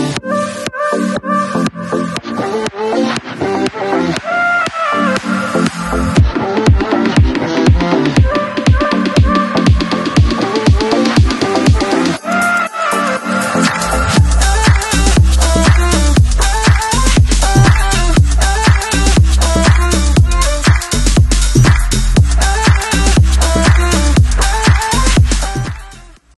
Bye.